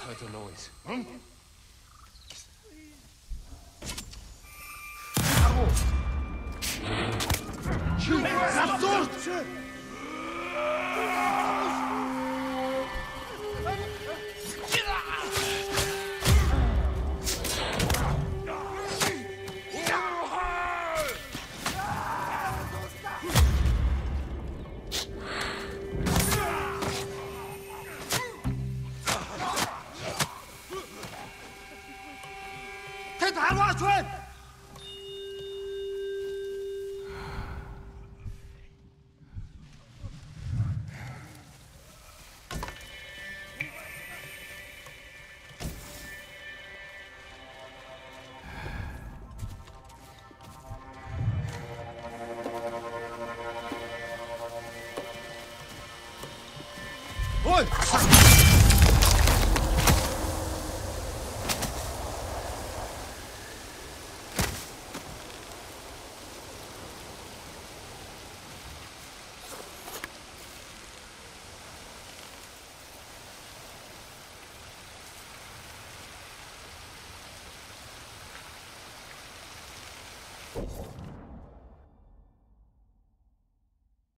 Heard the noise. Hmm? Shoot! Absurd! 太大乱拳！喂！you